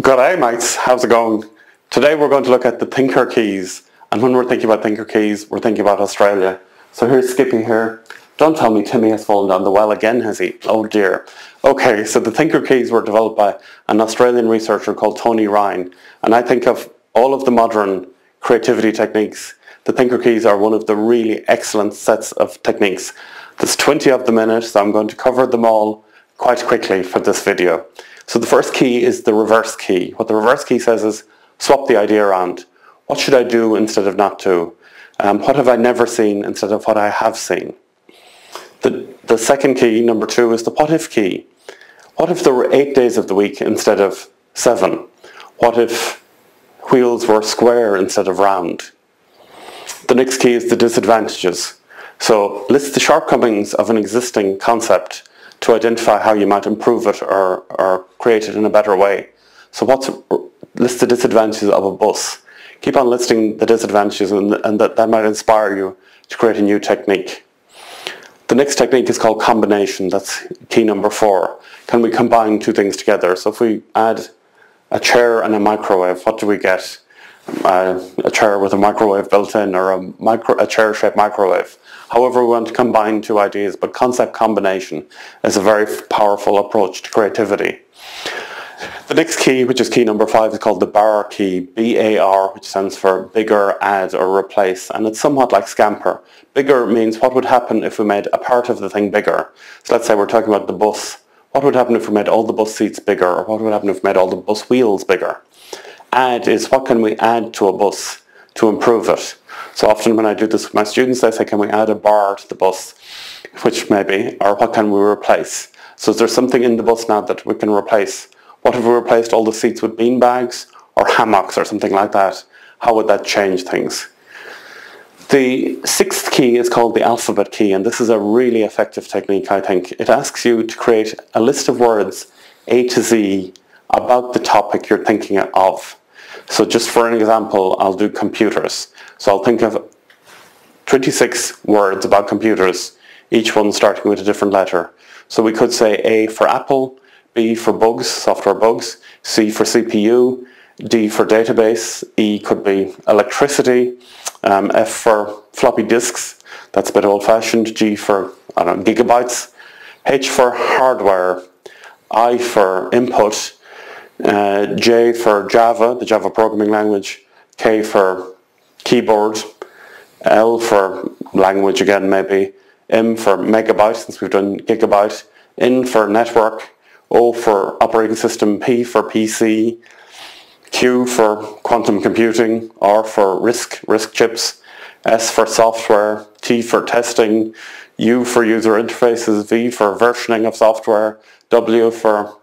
Good day mates, how's it going? Today we're going to look at the Thinker keys and when we're thinking about Thinker keys we're thinking about Australia. So here's Skippy here. Don't tell me Timmy has fallen down the well again has he? Oh dear. Okay, so the Thinker keys were developed by an Australian researcher called Tony Ryan and I think of all of the modern creativity techniques the Thinker keys are one of the really excellent sets of techniques. There's 20 of them in it so I'm going to cover them all quite quickly for this video. So the first key is the reverse key. What the reverse key says is swap the idea around. What should I do instead of not do? Um, what have I never seen instead of what I have seen? The, the second key, number two, is the what if key. What if there were eight days of the week instead of seven? What if wheels were square instead of round? The next key is the disadvantages. So list the shortcomings of an existing concept to identify how you might improve it or, or create it in a better way. So what's list the disadvantages of a bus. Keep on listing the disadvantages and, and that, that might inspire you to create a new technique. The next technique is called combination. That's key number four. Can we combine two things together? So if we add a chair and a microwave, what do we get? A chair with a microwave built in or a, micro, a chair-shaped microwave. However, we want to combine two ideas, but concept combination is a very powerful approach to creativity. The next key, which is key number five, is called the bar key, B-A-R, which stands for bigger, add or replace, and it's somewhat like Scamper. Bigger means what would happen if we made a part of the thing bigger. So let's say we're talking about the bus. What would happen if we made all the bus seats bigger, or what would happen if we made all the bus wheels bigger? Add is what can we add to a bus to improve it. So often when I do this with my students, I say, can we add a bar to the bus? Which maybe, or what can we replace? So is there something in the bus now that we can replace? What if we replaced all the seats with bean bags or hammocks or something like that? How would that change things? The sixth key is called the alphabet key and this is a really effective technique I think. It asks you to create a list of words A to Z about the topic you're thinking of. So just for an example, I'll do computers. So I'll think of 26 words about computers, each one starting with a different letter. So we could say A for Apple, B for bugs, software bugs, C for CPU, D for database, E could be electricity, um, F for floppy disks, that's a bit old-fashioned, G for I don't know, gigabytes, H for hardware, I for input, uh, J for Java, the Java programming language, K for keyboard, L for language again maybe, M for megabyte since we've done gigabyte, N for network, O for operating system, P for PC, Q for quantum computing, R for risk, RISC chips, S for software, T for testing, U for user interfaces, V for versioning of software, W for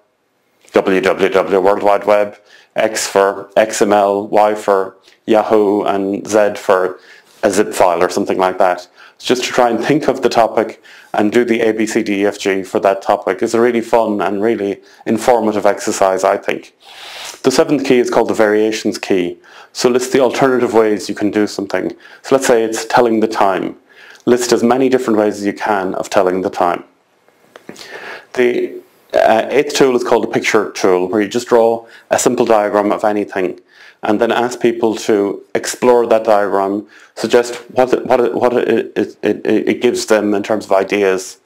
www, World Wide Web, X for XML, Y for Yahoo, and Z for a zip file or something like that. It's just to try and think of the topic and do the ABCDEFG for that topic. It's a really fun and really informative exercise, I think. The seventh key is called the variations key. So list the alternative ways you can do something. So let's say it's telling the time. List as many different ways as you can of telling the time. The uh, eighth tool is called a picture tool, where you just draw a simple diagram of anything and then ask people to explore that diagram, suggest what it, what, it, what it, it, it, it gives them in terms of ideas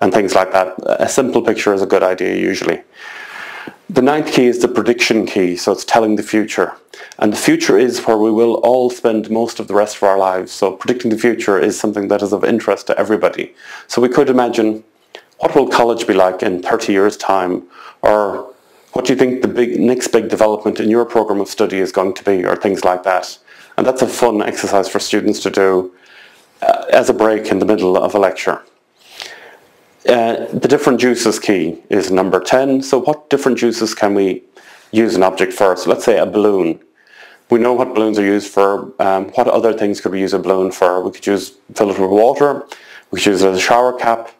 and things like that. A simple picture is a good idea usually. The ninth key is the prediction key, so it's telling the future. And the future is where we will all spend most of the rest of our lives. So predicting the future is something that is of interest to everybody. So we could imagine what will college be like in 30 years' time? Or what do you think the big, next big development in your program of study is going to be, or things like that? And that's a fun exercise for students to do uh, as a break in the middle of a lecture. Uh, the different uses key is number 10. So what different uses can we use an object for? So let's say a balloon. We know what balloons are used for. Um, what other things could we use a balloon for? We could use fill it with water. We could use it as a shower cap.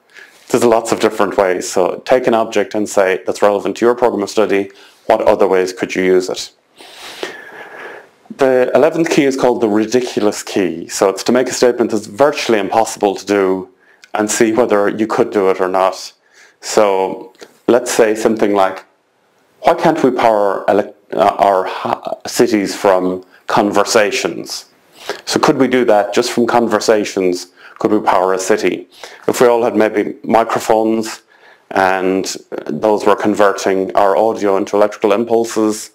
There's lots of different ways. So take an object and say that's relevant to your program of study. What other ways could you use it? The 11th key is called the ridiculous key. So it's to make a statement that's virtually impossible to do and see whether you could do it or not. So let's say something like, why can't we power uh, our cities from conversations? So could we do that just from conversations? Could we power a city? If we all had maybe microphones and those were converting our audio into electrical impulses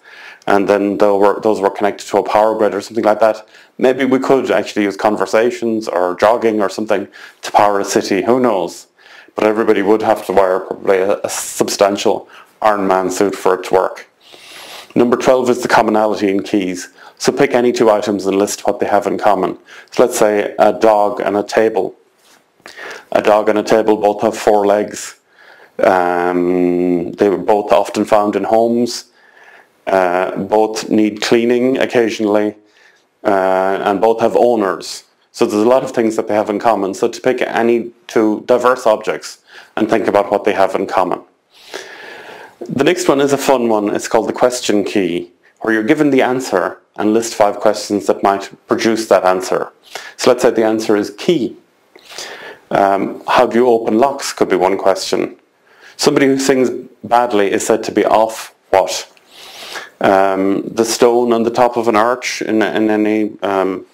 and then were, those were connected to a power grid or something like that, maybe we could actually use conversations or jogging or something to power a city. Who knows? But everybody would have to wear probably a, a substantial Iron Man suit for it to work. Number 12 is the commonality in keys. So pick any two items and list what they have in common. So let's say a dog and a table. A dog and a table both have four legs. Um, they were both often found in homes. Uh, both need cleaning occasionally. Uh, and both have owners. So there's a lot of things that they have in common. So to pick any two diverse objects and think about what they have in common. The next one is a fun one. It's called the question key, where you're given the answer and list five questions that might produce that answer. So let's say the answer is key. Um, how do you open locks could be one question. Somebody who sings badly is said to be off what? Um, the stone on the top of an arch in, in any um,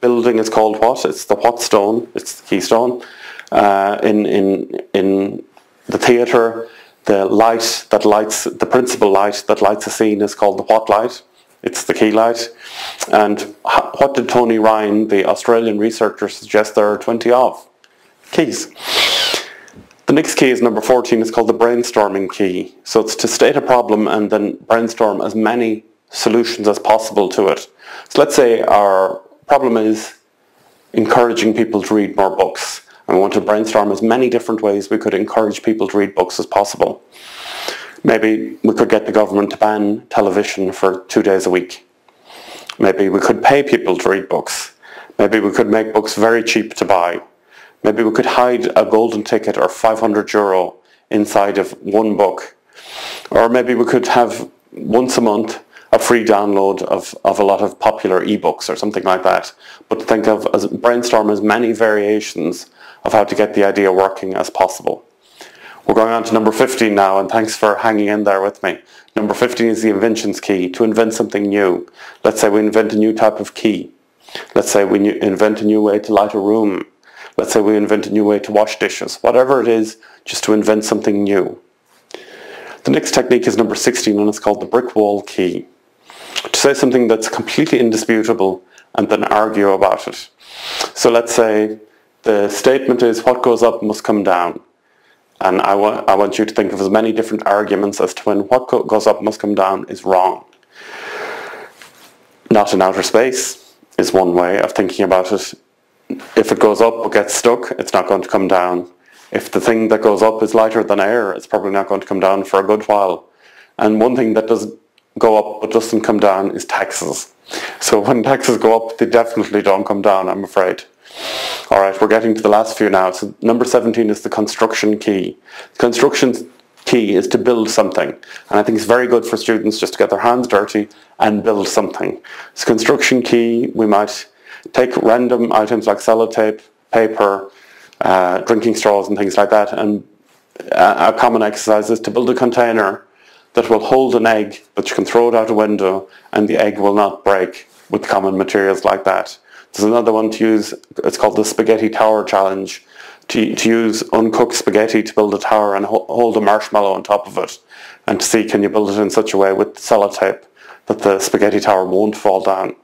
building is called what? It's the what stone. It's the keystone. Uh, in in in the theatre, the light that lights the principal light that lights a scene is called the what light. It's the key light. And what did Tony Ryan, the Australian researcher, suggest there are 20 of? Keys. The next key is number 14. It's called the brainstorming key. So it's to state a problem and then brainstorm as many solutions as possible to it. So let's say our problem is encouraging people to read more books. And we want to brainstorm as many different ways we could encourage people to read books as possible. Maybe we could get the government to ban television for two days a week. Maybe we could pay people to read books. Maybe we could make books very cheap to buy. Maybe we could hide a golden ticket or 500 euro inside of one book. Or maybe we could have once a month a free download of, of a lot of popular ebooks or something like that. But think of as brainstorm as many variations of how to get the idea working as possible. We're going on to number 15 now, and thanks for hanging in there with me. Number 15 is the inventions key, to invent something new. Let's say we invent a new type of key. Let's say we invent a new way to light a room. Let's say we invent a new way to wash dishes. Whatever it is, just to invent something new. The next technique is number 16, and it's called the brick wall key. To say something that's completely indisputable and then argue about it. So let's say the statement is what goes up must come down. And I, wa- I want you to think of as many different arguments as to when what co- goes up must come down is wrong. Not in outer space is one way of thinking about it. If it goes up but gets stuck, it's not going to come down. If the thing that goes up is lighter than air, it's probably not going to come down for a good while. And one thing that does go up but doesn't come down is taxes. So when taxes go up, they definitely don't come down, I'm afraid. All right, we're getting to the last few now. So number 17 is the construction key. The construction key is to build something. And I think it's very good for students just to get their hands dirty and build something. So construction key, we might take random items like sellotape, paper, uh, drinking straws and things like that. And a common exercise is to build a container that will hold an egg, but you can throw it out a window and the egg will not break with common materials like that. There's another one to use, it's called the Spaghetti Tower Challenge, to, to use uncooked spaghetti to build a tower and ho- hold a marshmallow on top of it and to see can you build it in such a way with sellotape that the spaghetti tower won't fall down.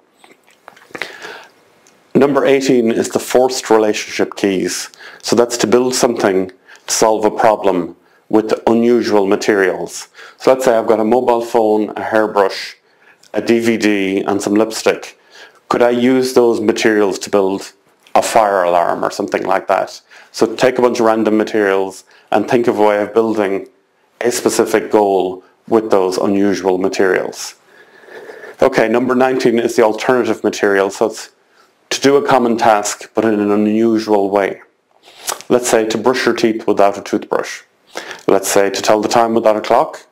Number 18 is the forced relationship keys. So that's to build something to solve a problem with unusual materials. So let's say I've got a mobile phone, a hairbrush, a DVD and some lipstick could I use those materials to build a fire alarm or something like that? So take a bunch of random materials and think of a way of building a specific goal with those unusual materials. Okay, number 19 is the alternative material. So it's to do a common task but in an unusual way. Let's say to brush your teeth without a toothbrush. Let's say to tell the time without a clock.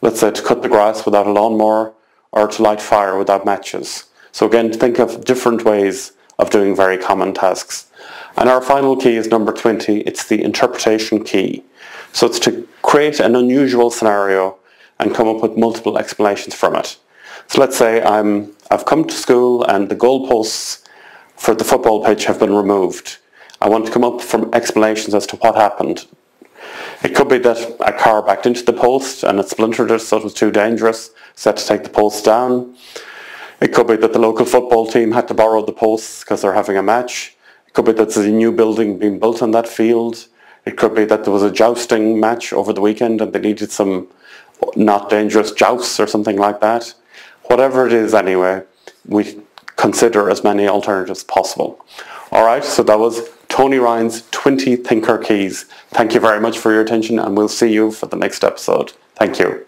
Let's say to cut the grass without a lawnmower or to light fire without matches. So again, think of different ways of doing very common tasks. And our final key is number 20. It's the interpretation key. So it's to create an unusual scenario and come up with multiple explanations from it. So let's say I'm, I've come to school and the goalposts for the football pitch have been removed. I want to come up from explanations as to what happened. It could be that a car backed into the post and it splintered it so it was too dangerous, so I had to take the post down. It could be that the local football team had to borrow the posts because they're having a match. It could be that there's a new building being built on that field. It could be that there was a jousting match over the weekend and they needed some not dangerous jousts or something like that. Whatever it is anyway, we consider as many alternatives possible. Alright, so that was Tony Ryan's 20 Thinker Keys. Thank you very much for your attention and we'll see you for the next episode. Thank you.